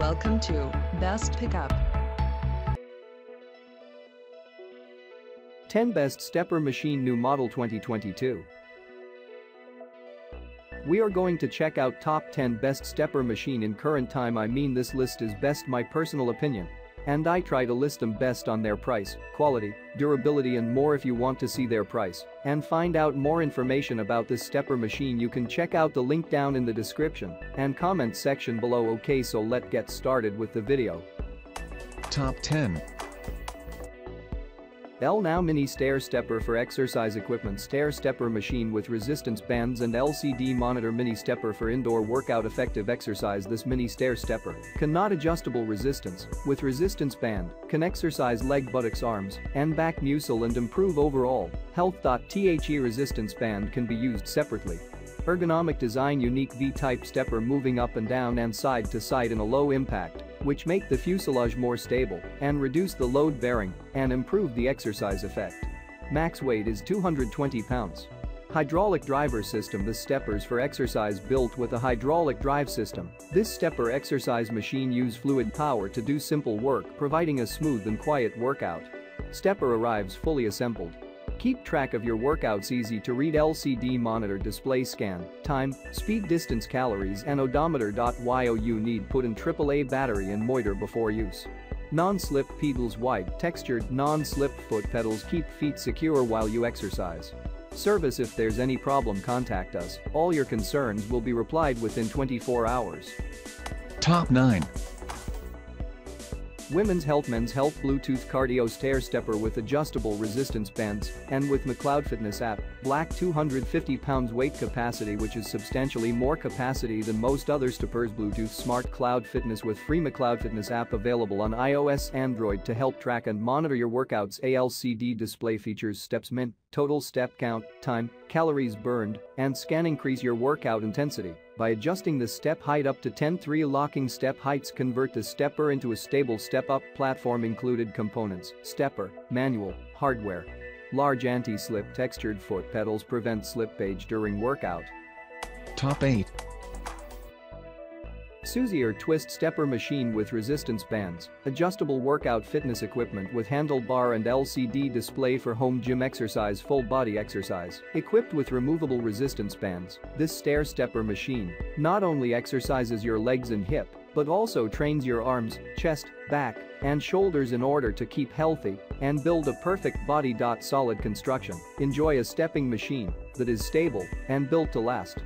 Welcome to Best Pickup. 10 Best Stepper Machine New Model 2022 We are going to check out top 10 best stepper machine in current time I mean this list is best my personal opinion. And I try to list them best on their price, quality, durability and more if you want to see their price. And find out more information about this stepper machine you can check out the link down in the description and comment section below. Okay so let's get started with the video. Top 10 L NOW Mini Stair Stepper for Exercise Equipment Stair Stepper Machine with resistance bands and LCD monitor Mini Stepper for indoor workout effective exercise This mini stair stepper can not adjustable resistance with resistance band can exercise leg buttocks arms and back muscle and improve overall health. The resistance band can be used separately Ergonomic design unique V-type stepper moving up and down and side to side in a low impact which make the fuselage more stable and reduce the load bearing and improve the exercise effect. Max weight is 220 pounds. Hydraulic driver system The steppers for exercise built with a hydraulic drive system. This stepper exercise machine use fluid power to do simple work providing a smooth and quiet workout. Stepper arrives fully assembled Keep track of your workouts easy to read LCD monitor display scan, time, speed distance calories and odometer. You need put in AAA battery and motor before use. Non-slip pedals wide textured non-slip foot pedals keep feet secure while you exercise. Service if there's any problem contact us, all your concerns will be replied within 24 hours. Top 9 Women's Health Men's Health Bluetooth Cardio Stair Stepper with adjustable resistance bands and with MyCloudFitness app, black 250 pounds weight capacity which is substantially more capacity than most other steppers. Bluetooth Smart Cloud Fitness with free MyCloudFitness app available on iOS Android to help track and monitor your workouts. ALCD display features steps mint, total step count, time, calories burned, and scan increase your workout intensity. By adjusting the step height up to 10-3 locking step heights convert the stepper into a stable step-up platform included components, stepper, manual, hardware. Large anti-slip textured foot pedals prevent slippage during workout. Top 8 Soozier Twist Stepper Machine with resistance bands, adjustable workout fitness equipment with handlebar and LCD display for home gym exercise full body exercise. Equipped with removable resistance bands, this stair stepper machine not only exercises your legs and hip, but also trains your arms, chest, back, and shoulders in order to keep healthy and build a perfect body. Solid construction. Enjoy a stepping machine that is stable and built to last.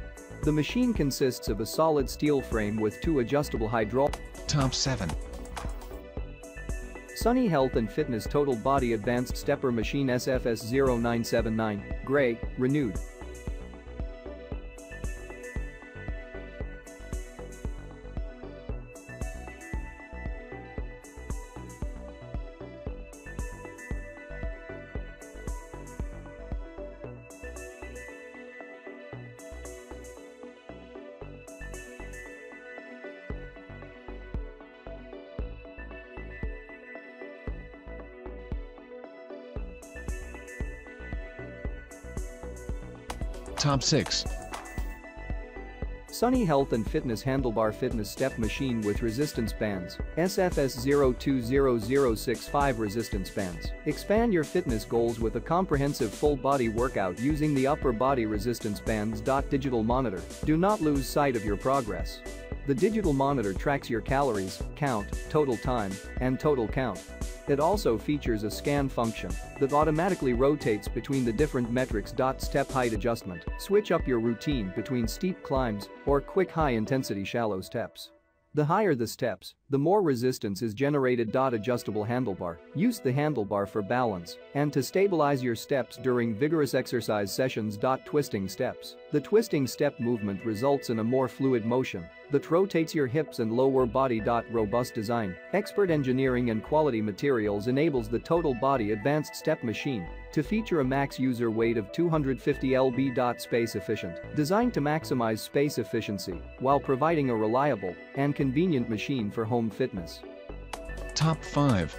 The machine consists of a solid steel frame with two adjustable hydraulic. Top 7. Sunny Health and Fitness Total Body Advanced Stepper Machine SFS 0979, gray, renewed, Top 6 Sunny Health and Fitness Handlebar Fitness Step Machine with Resistance Bands, SFS 020065 Resistance Bands. Expand your fitness goals with a comprehensive full body workout using the upper body resistance bands. Digital monitor. Do not lose sight of your progress. The digital monitor tracks your calories, count, total time, and total count. It also features a scan function that automatically rotates between the different metrics. Step height adjustment. Switch up your routine between steep climbs or quick high-intensity shallow steps. The higher the steps, the more resistance is generated. Adjustable handlebar. Use the handlebar for balance and to stabilize your steps during vigorous exercise sessions. Twisting steps. The twisting step movement results in a more fluid motion that rotates your hips and lower body. Robust design, expert engineering and quality materials enables the total body advanced step machine to feature a max user weight of 250 lb. Space efficient, designed to maximize space efficiency while providing a reliable and convenient machine for home fitness. Top 5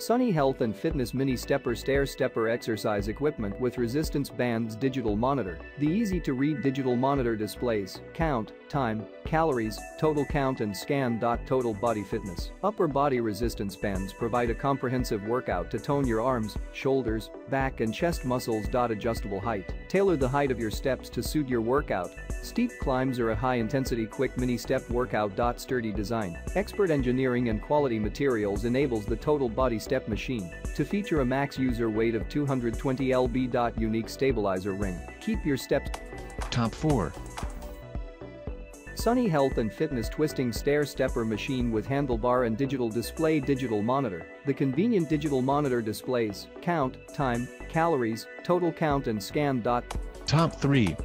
Sunny Health and Fitness Mini Stepper Stair Stepper Exercise Equipment with Resistance Bands Digital Monitor. The easy-to-read digital monitor displays count, time, calories, total count and scan. Total body fitness. Upper body resistance bands provide a comprehensive workout to tone your arms, shoulders, back and chest muscles. Adjustable height. Tailor the height of your steps to suit your workout. Steep climbs are a high-intensity quick mini-step workout. Sturdy design. Expert engineering and quality materials enables the total body step machine to feature a max user weight of 220 lb. Unique stabilizer ring. Keep your steps Top 4. Sunny Health and Fitness Twisting Stair Stepper Machine with handlebar and digital display digital monitor. The convenient digital monitor displays count, time, calories, total count and scan. Top 3.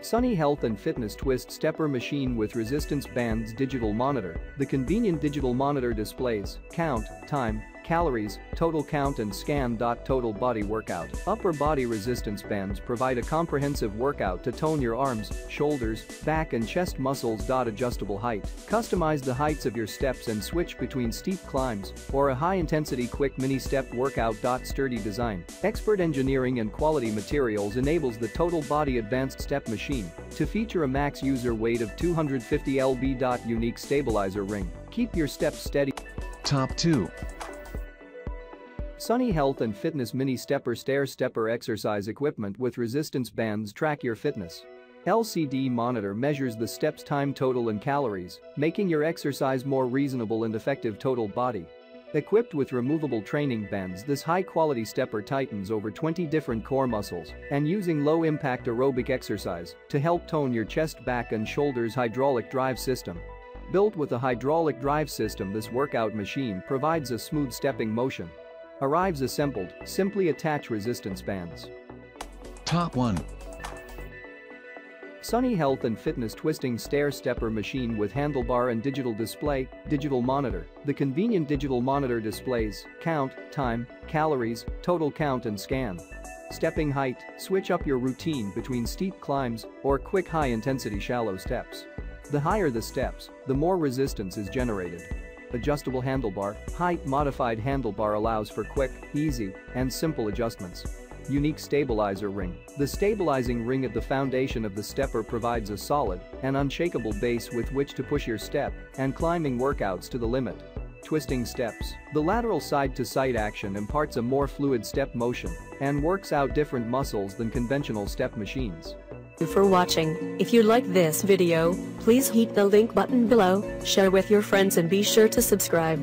Sunny Health and Fitness Twist Stepper Machine with resistance bands digital monitor. The convenient digital monitor displays count, time, calories, total count and scan. Total body workout. Upper body resistance bands provide a comprehensive workout to tone your arms, shoulders, back and chest muscles. Adjustable height. Customize the heights of your steps and switch between steep climbs or a high-intensity quick mini-step workout. Sturdy design. Expert engineering and quality materials enables the total body advanced step machine to feature a max user weight of 250 lb. Unique stabilizer ring. Keep your steps steady. Top 2. Sunny Health and Fitness Mini Stepper Stair Stepper Exercise Equipment with resistance bands track your fitness. LCD monitor measures the steps time total and calories, making your exercise more reasonable and effective total body. Equipped with removable training bands this high-quality stepper tightens over 20 different core muscles and using low-impact aerobic exercise to help tone your chest back and shoulders hydraulic drive system. Built with a hydraulic drive system this workout machine provides a smooth stepping motion Arrives assembled, simply attach resistance bands. Top 1. Sunny Health and Fitness Twisting Stair Stepper Machine with handlebar and digital display, digital monitor. The convenient digital monitor displays count, time, calories, total count and scan. Stepping height, switch up your routine between steep climbs or quick high-intensity shallow steps. The higher the steps, the more resistance is generated adjustable handlebar, height modified handlebar allows for quick, easy, and simple adjustments. Unique stabilizer ring. The stabilizing ring at the foundation of the stepper provides a solid and unshakable base with which to push your step and climbing workouts to the limit. Twisting steps. The lateral side-to-side -side action imparts a more fluid step motion and works out different muscles than conventional step machines for watching. If you like this video, please hit the link button below, share with your friends and be sure to subscribe.